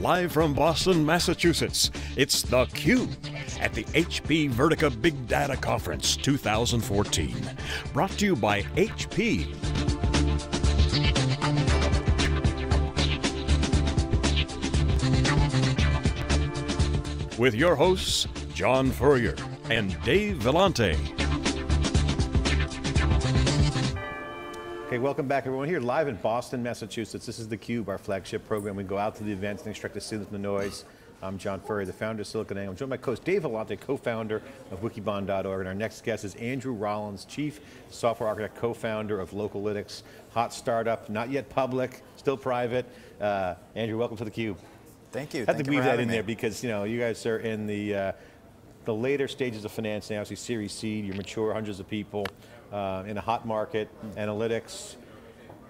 live from Boston, Massachusetts. It's the theCUBE at the HP Vertica Big Data Conference 2014. Brought to you by HP. With your hosts, John Furrier and Dave Vellante. Okay, welcome back everyone. Here live in Boston, Massachusetts. This is theCUBE, our flagship program. We go out to the events and extract the signal from the noise. I'm John Furrier, the founder of SiliconANGLE. I'm joined by co-host Dave Vellante, co-founder of Wikibon.org, and our next guest is Andrew Rollins, Chief Software Architect, co-founder of Localytics, hot startup, not yet public, still private. Uh, Andrew, welcome to theCUBE. Thank you. Had Thank to weave that in me. there because you know you guys are in the uh, the later stages of financing, obviously Series Seed, you're mature, hundreds of people, uh, in a hot market, analytics,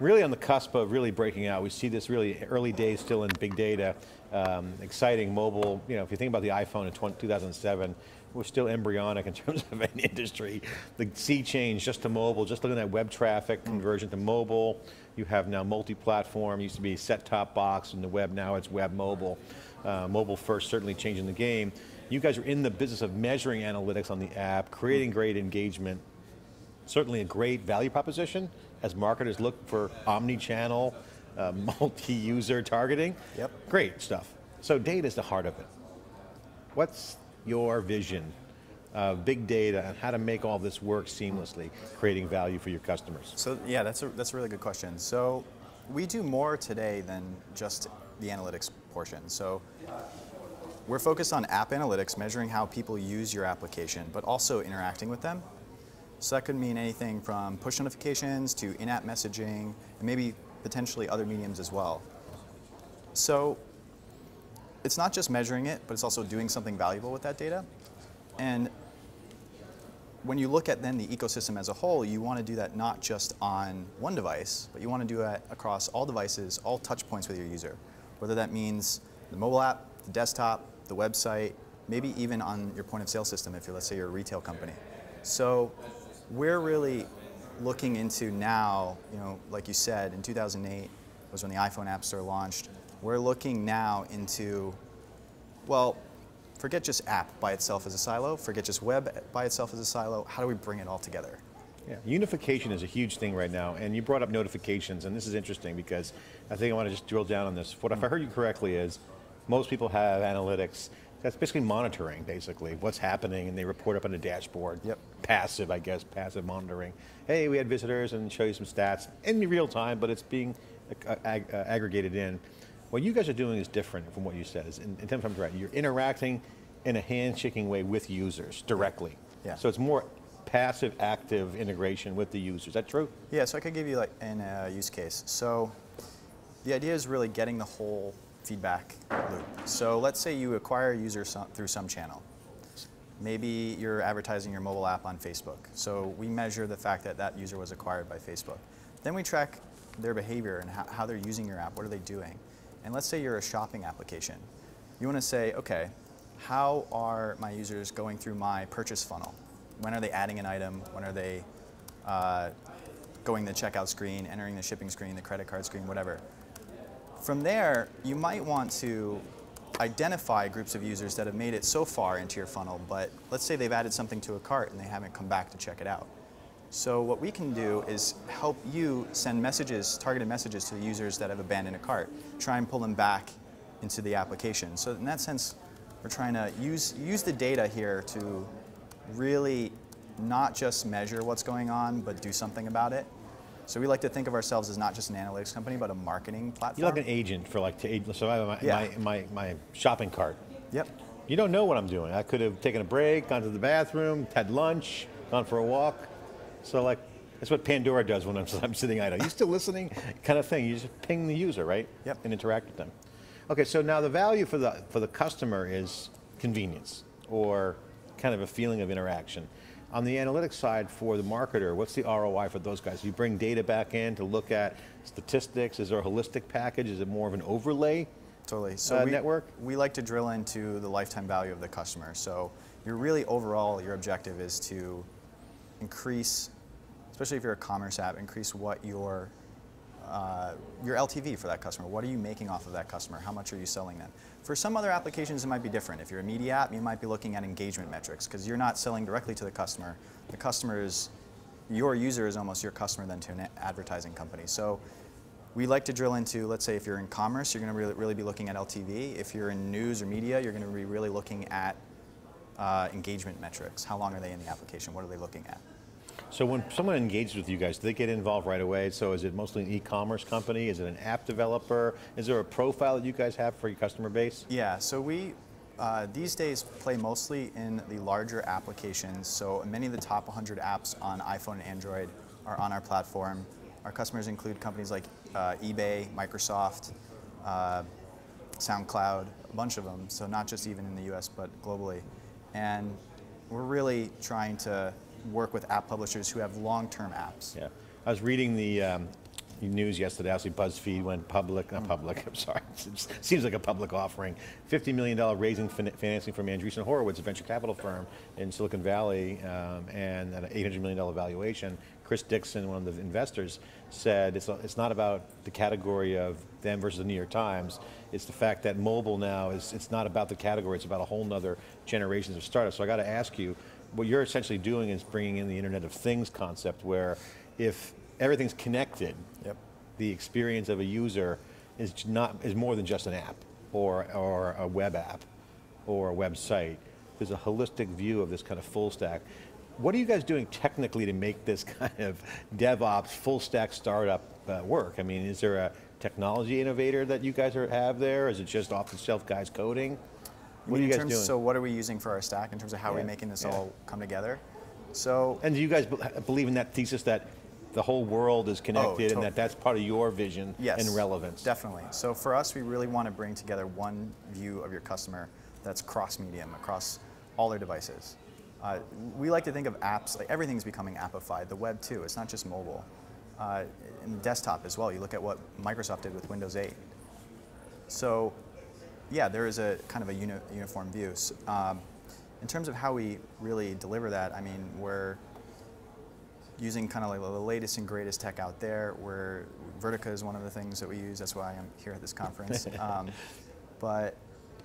really on the cusp of really breaking out. We see this really early days still in big data, um, exciting mobile, you know, if you think about the iPhone in 20, 2007, we're still embryonic in terms of an industry. The sea change just to mobile, just looking at web traffic conversion to mobile. You have now multi-platform, used to be set-top box in the web, now it's web mobile. Uh, mobile first certainly changing the game. You guys are in the business of measuring analytics on the app, creating great engagement, certainly a great value proposition as marketers look for omni-channel, uh, multi-user targeting. Yep. Great stuff. So data is the heart of it. What's your vision of big data and how to make all this work seamlessly, creating value for your customers? So yeah, that's a, that's a really good question. So we do more today than just the analytics portion. So we're focused on app analytics, measuring how people use your application, but also interacting with them. So that could mean anything from push notifications to in-app messaging, and maybe potentially other mediums as well. So it's not just measuring it, but it's also doing something valuable with that data. And when you look at then the ecosystem as a whole, you want to do that not just on one device, but you want to do that across all devices, all touch points with your user. Whether that means the mobile app, the desktop, the website, maybe even on your point of sale system if you're, let's say, you're a retail company. So we're really looking into now, you know, like you said, in 2008 was when the iPhone App Store launched. We're looking now into, well, forget just app by itself as a silo, forget just web by itself as a silo, how do we bring it all together? Yeah, unification is a huge thing right now, and you brought up notifications, and this is interesting because I think I want to just drill down on this. What if I heard you correctly is, most people have analytics, that's basically monitoring, basically, what's happening, and they report up on a dashboard. Yep. Passive, I guess, passive monitoring. Hey, we had visitors, and show you some stats in real time, but it's being uh, ag uh, aggregated in. What you guys are doing is different from what you said. Is in, in terms of right, you're interacting in a handshaking way with users directly. Yeah. So it's more passive active integration with the user. Is that true? Yeah, so I could give you like an uh, use case. So the idea is really getting the whole feedback loop. So let's say you acquire a user through some channel. Maybe you're advertising your mobile app on Facebook. So we measure the fact that that user was acquired by Facebook. Then we track their behavior and how, they're using your app, what are they doing. And let's say you're a shopping application. You want to say, okay, how are my users going through my purchase funnel? When are they adding an item? When are they uh, going the checkout screen, entering the shipping screen, the credit card screen, whatever. From there, you might want to identify groups of users that have made it so far into your funnel, but let's say they've added something to a cart and they haven't come back to check it out. So what we can do is help you send messages, targeted messages to the users that have abandoned a cart, try and pull them back into the application. So in that sense, we're trying to use, use the data here to really not just measure what's going on, but do something about it. So we like to think of ourselves as not just an analytics company, but a marketing platform. You're like an agent for like, to, so I have my, Yeah. my, my, my shopping cart. Yep. You don't know what I'm doing. I could have taken a break, gone to the bathroom, had lunch, gone for a walk. So like, that's what Pandora does when I'm, I'm sitting idle. You still listening? kind of thing. You just ping the user, right? Yep. And interact with them. Okay, so now the value for the, for the customer is convenience or kind of a feeling of interaction. On the analytics side for the marketer, what's the ROI for those guys? You bring data back in to look at statistics. Is there a holistic package? Is it more of an overlay? Totally. So uh, we, network? we like to drill into the lifetime value of the customer. So you're really overall, your objective is to increase, especially if you're a commerce app, increase what your uh, your LTV for that customer. What are you making off of that customer? How much are you selling them? For some other applications, it might be different. If you're a media app, you might be looking at engagement metrics because you're not selling directly to the customer. The customer is, your user is almost your customer than to an advertising company. So we like to drill into, let's say if you're in commerce, you're going to really, really be looking at LTV. If you're in news or media, you're going to be really looking at uh, engagement metrics. How long are they in the application? What are they looking at? So when someone engages with you guys, do they get involved right away? So is it mostly an e-commerce company? Is it an app developer? Is there a profile that you guys have for your customer base? Yeah, so we uh, these days play mostly in the larger applications. So many of the top 100 apps on iPhone and Android are on our platform. Our customers include companies like uh, eBay, Microsoft, uh, SoundCloud, a bunch of them. So not just even in the US, but globally. And we're really trying to work with app publishers who have long-term apps. Yeah, I was reading the um, news yesterday. Obviously, BuzzFeed went public. Not public. I'm sorry. It seems like a public offering. $50 million raising fin financing from Andreessen Horowitz, a venture capital firm in Silicon Valley, um, and an $800 million valuation. Chris Dixon, one of the investors, said it's, it's not about the category of them versus the New York Times. It's the fact that mobile now is it's not about the category. It's about a whole nother generations of startups. So I got to ask you, what you're essentially doing is bringing in the Internet of Things concept, where if everything's connected, yep. the experience of a user is not is more than just an app or or a web app or a website. There's a holistic view of this kind of full stack. What are you guys doing technically to make this kind of DevOps full stack startup uh, work? I mean, is there a technology innovator that you guys are, have there? Is it just off the shelf guys coding? What are you guys terms, doing? So what are we using for our stack in terms of how yeah. we're making this yeah. all come together? So. And do you guys believe in that thesis that the whole world is connected oh, and that that's part of your vision yes, and relevance? Definitely. So for us, we really want to bring together one view of your customer that's cross-medium, across all their devices. Uh, we like to think of apps, like everything's becoming appified, the web too, it's not just mobile. Uh, and desktop as well, you look at what Microsoft did with Windows 8. So yeah, there is a kind of a uni uniform view. So, um, in terms of how we really deliver that, I mean, we're using kind of like the latest and greatest tech out there. Where Vertica is one of the things that we use. That's why I'm here at this conference. um, but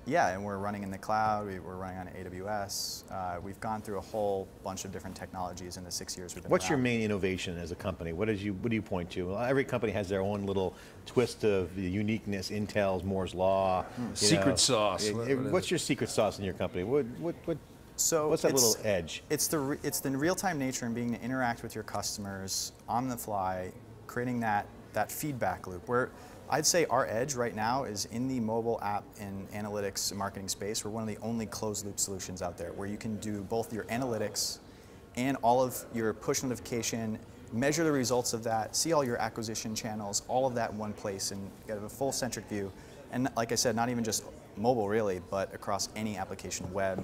yeah, and we're running in the cloud, we, are running on AWS. Uh, we've gone through a whole bunch of different technologies in the six years we've been What's around. your main innovation as a company? What, is you, what do you point to? Well, every company has their own little twist of the uniqueness, Intel's Moore's Law. Mm. Secret know. sauce. It, it, what's your secret sauce in your company? What, what, what, so what's that little edge? It's the, it's the real-time nature and being to interact with your customers on the fly, creating that, that feedback loop where I'd say our edge right now is in the mobile app and analytics marketing space. We're one of the only closed loop solutions out there where you can do both your analytics and all of your push notification, measure the results of that, see all your acquisition channels, all of that in one place and get a full centric view. And like I said, not even just mobile really, but across any application, web.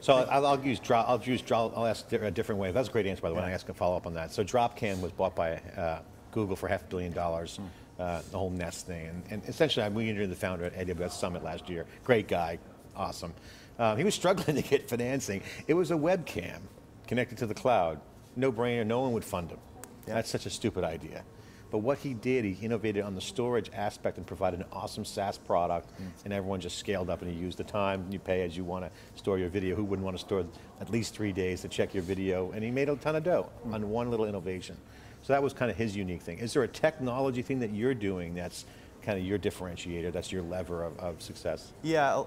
So I'll, I'll use drop. I'll use drop. I'll ask a different way. That's a great answer, by the yeah. way. I ask a follow up on that. So Dropcam was bought by uh, Google for half a billion dollars. Mm uh, the whole Nest thing. And, and essentially, we interviewed the founder at AWS Summit last year. Great guy, awesome. Um, he was struggling to get financing. It was a webcam connected to the cloud. No brainer, no one would fund him. Yeah. That's such a stupid idea. But what he did, he innovated on the storage aspect and provided an awesome SaaS product, mm. and everyone just scaled up and he used the time you pay as you want to store your video. Who wouldn't want to store at least three days to check your video? And he made a ton of dough mm. on one little innovation. So that was kind of his unique thing. Is there a technology thing that you're doing that's kind of your differentiator, that's your lever of, of success? Yeah,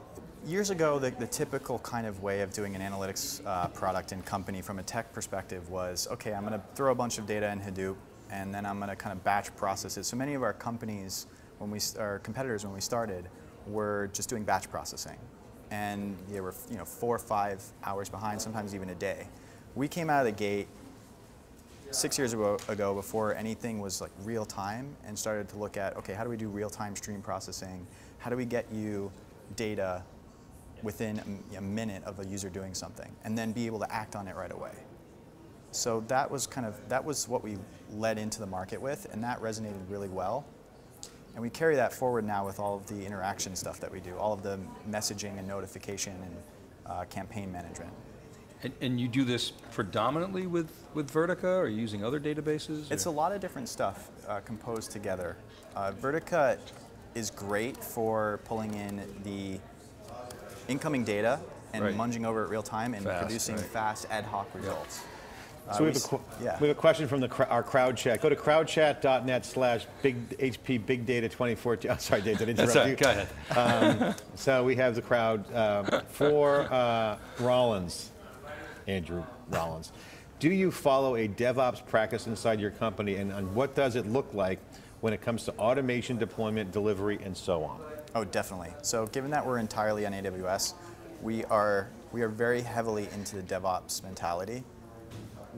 years ago, the, the, typical kind of way of doing an analytics uh, product and company from a tech perspective was, okay, I'm going to throw a bunch of data in Hadoop, and then I'm going to kind of batch process it. So many of our companies, when we, our competitors when we started, were just doing batch processing. And they were you know, four or five hours behind, sometimes even a day. We came out of the gate six years ago, before anything was like real time and started to look at, okay, how do we do real time stream processing? How do we get you data within a, a minute of a user doing something and then be able to act on it right away? So that was kind of, that was what we led into the market with and that resonated really well. And we carry that forward now with all of the interaction stuff that we do, all of the messaging and notification and uh, campaign management. And, and you do this predominantly with, with Vertica, or are you using other databases? It's a lot of different stuff uh, composed together. Uh, Vertica is great for pulling in the incoming data and Right. munging over it real time and Fast, producing right. fast ad hoc results. Uh, So we we have, a, s- qu- yeah. we have a question from the cr- our crowd chat. Go to crowdchat.net slash big HP Big Data 2014. Oh, sorry, Dave, did I That's interrupt all you? right, go ahead. So we have the crowd um, for uh, Rollins, Andrew Rollins. Do you follow a DevOps practice inside your company, and, and what does it look like when it comes to automation, deployment, delivery, and so on? Oh, definitely. So given that we're entirely on AWS, we are we are very heavily into the DevOps mentality.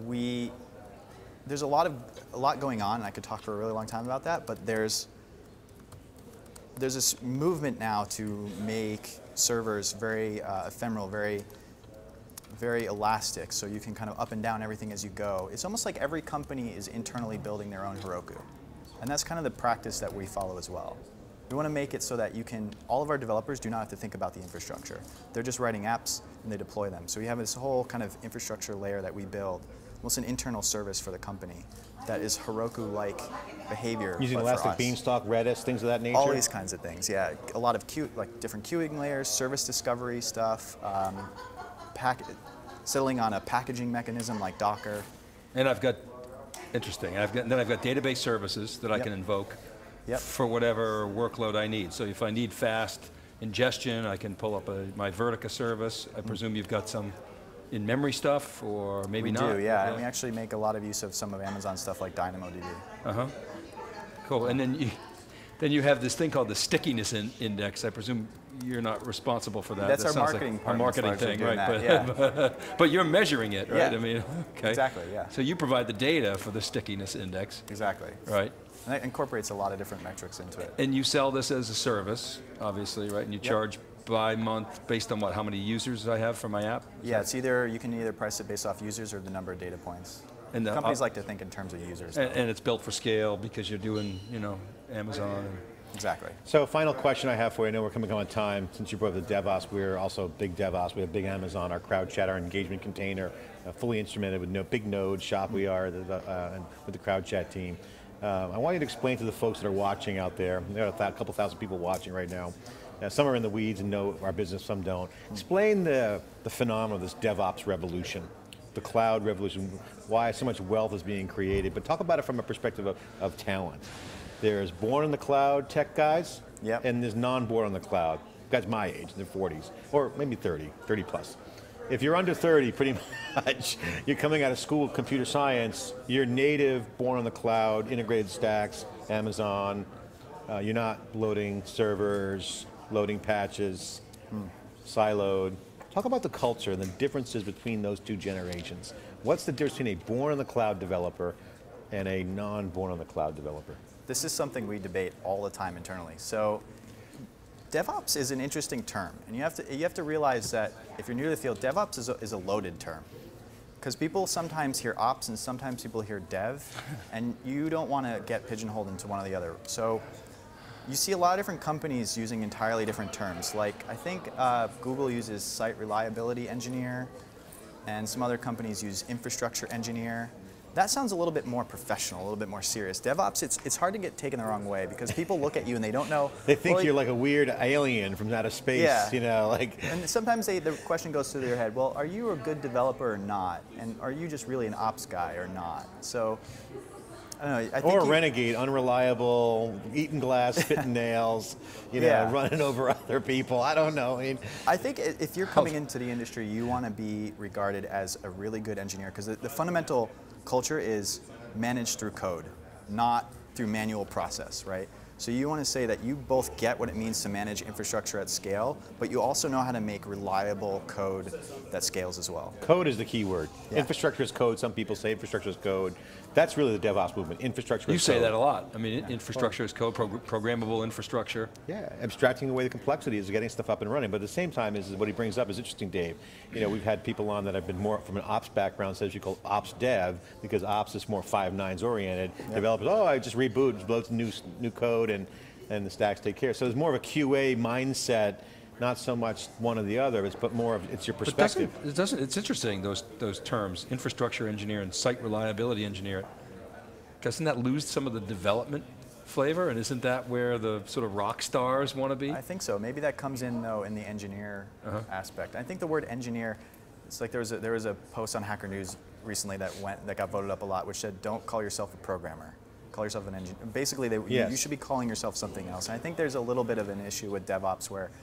We there's a lot of a lot going on, and I could talk for a really long time about that. But there's there's this movement now to make servers very uh, ephemeral, very very elastic, so you can kind of up and down everything as you go. It's almost like every company is internally building their own Heroku. And that's kind of the practice that we follow as well. We want to make it so that you can, all of our developers do not have to think about the infrastructure. They're just writing apps and they deploy them. So we have this whole kind of infrastructure layer that we build, almost an internal service for the company that is Heroku-like behavior. Using Elastic. Beanstalk, Redis, things of that nature? All these kinds of things, yeah. A lot of queue, like different queuing layers, service discovery stuff, um, pack, settling on a packaging mechanism like Docker. And I've got, interesting, I've got, then I've got database services that I Yep. can invoke Yep. for whatever workload I need. So if I need fast ingestion, I can pull up a, my Vertica service. I presume you've got some in-memory stuff, or maybe we not? do, yeah. And we actually make a lot of use of some of Amazon stuff like DynamoDB. Uh-huh. Cool, and then you, then you have this thing called the stickiness in, index. I presume you're not responsible for that. That's That our marketing like part Our marketing thing, right? that, but, but, but you're measuring it, right? Yeah. I mean, okay. Exactly, yeah. So you provide the data for the stickiness index, Exactly. right? And that incorporates a lot of different metrics into it. And you sell this as a service, obviously, right? And you Yep. charge by month based on what, how many users I have for my app? Yeah, it's either, you can either price it based off users or the number of data points. And the- Companies uh, like to think in terms of users. And, and it's built for scale because you're doing, you know, Amazon exactly. So final question I have for you, I know we're coming on time, since you brought up the DevOps, we're also big DevOps, we have big Amazon, our crowd chat, our engagement container, uh, fully instrumented with no, big node, shop we are, the, the, uh, and with the crowd chat team. Um, I want you to explain to the folks that are watching out there, there are a thou- couple thousand people watching right now, uh, some are in the weeds and know our business, some don't. Explain the, the phenomenon of this DevOps revolution, the cloud revolution, why so much wealth is being created, but talk about it from a perspective of, of talent. There's born in the cloud tech guys, Yep. and there's non-born on the cloud. Guys my age, in their 40s, or maybe 30, 30 plus. If you're under 30, pretty much, you're coming out of school of computer science, you're native, born on the cloud, integrated stacks, Amazon, uh, you're not loading servers, loading patches, siloed. Talk about the culture and the differences between those two generations. What's the difference between a born on the cloud developer and a non-born on the cloud developer? This is something we debate all the time internally. So DevOps is an interesting term, and you have to you have to realize that if you're new to the field, DevOps is a, is a loaded term. Because people sometimes hear ops and sometimes people hear dev, and you don't want to get pigeonholed into one or the other. So you see a lot of different companies using entirely different terms. Like I think uh, Google uses site reliability engineer, and some other companies use infrastructure engineer. That sounds a little bit more professional, a little bit more serious. DevOps, it's, it's hard to get taken the wrong way because people look at you and they don't know. They think well, you're like a weird alien from outer space, Yeah. you know, like And sometimes they, the question goes through their head, well, are you a good developer or not? And are you just really an ops guy or not? So, I don't know. I think or a you- renegade, unreliable, eating glass, spitting nails, you know, Yeah. running over other people. I don't know. I mean, I think if you're coming into the industry, you want to be regarded as a really good engineer because the, the fundamental culture is managed through code, not through manual process, right? So you want to say that you both get what it means to manage infrastructure at scale, but you also know how to make reliable code that scales as well. code is the key word. Yeah. Infrastructure is code. Some people say infrastructure is code. That's really the DevOps movement. Infrastructure You is say code. that a lot. I mean, infrastructure is code, prog- programmable infrastructure. Yeah, abstracting away the complexities of getting stuff up and running. But at the same time, is, is what he brings up is interesting, Dave. You know, we've had people on that have been more from an ops background, says you call ops dev, because ops is more five nines oriented. Developers, oh, I just reboot, just loads new new code, and and the stacks take care. So there's more of a QA mindset not so much one or the other, it's but more of it's your But perspective. doesn't, it doesn't, it's interesting, those, those terms, infrastructure engineer and site reliability engineer. Doesn't that lose some of the development flavor? And isn't that where the sort of rock stars want to be? I think so. Maybe that comes in though in the engineer Uh-huh. aspect. I think the word engineer. It's like there was a, there was a post on Hacker News recently that went that got voted up a lot, which said, "Don't call yourself a programmer. Call yourself an engineer." Basically, they, you- Yes. you, should be calling yourself something else. And I think there's a little bit of an issue with DevOps where, I. Th-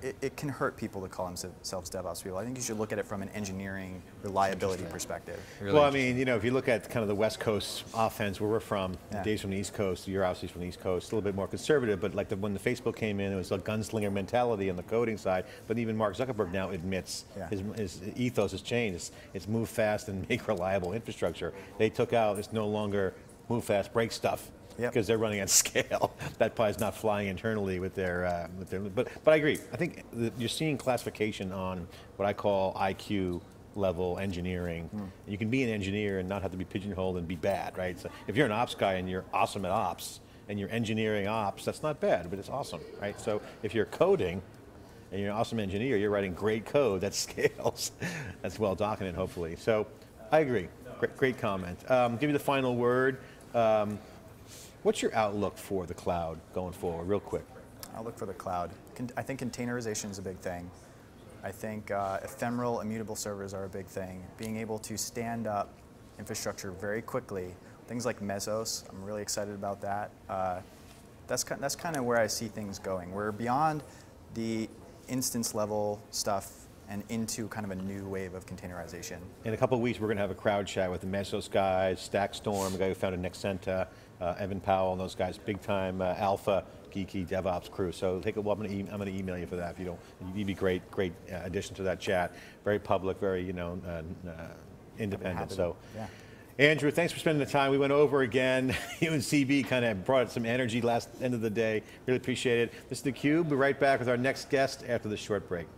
it, it can hurt people to call themselves DevOps people. I think you should look at it from an engineering reliability perspective. Really well, I mean, you know, if you look at kind of the West Coast offense where we're from, Yeah. Dave's from the East Coast, you're obviously from the East Coast, a little bit more conservative, but like the, when the Facebook came in, it was a gunslinger mentality on the coding side. But even Mark Zuckerberg now admits Yeah. his, his ethos has changed. It's, it's move fast and make reliable infrastructure. They took out, it's no longer move fast, break stuff. Yep. Because they're running at scale. that pie is not flying internally with their, uh, with their. But, but I agree. I think you're seeing classification on what I call IQ level engineering. You can be an engineer and not have to be pigeonholed and be bad, right? So if you're an ops guy and you're awesome at ops and you're engineering ops, that's not bad, but it's awesome, right? So if you're coding and you're an awesome engineer, you're writing great code that scales. that's well documented, hopefully. So I agree. Great, great comment. Um, give you the final word. Um, what's your outlook for the cloud going forward, real quick? I'll look for the cloud. I think containerization is a big thing. I think uh, ephemeral, immutable servers are a big thing. Being able to stand up infrastructure very quickly, things like Mesos, I'm really excited about that. Uh, that's kind, that's kind of where I see things going. We're beyond the instance level stuff and into kind of a new wave of containerization. In a couple of weeks, we're going to have a crowd chat with the Mesos guys, Stackstorm, the guy who founded Nexenta, uh, Evan Powell, and those guys, big time uh, alpha geeky DevOps crew. So take a, well, I'm going to I'm going to email you for that if you don't. You'd be great, great uh, addition to that chat. Very public, very you know uh, uh, independent. So. yeah. Andrew, thanks for spending the time. We went over again. You and CB kind of brought some energy last end of the day. Really appreciate it. This is theCUBE. We'll be right back with our next guest after this short break.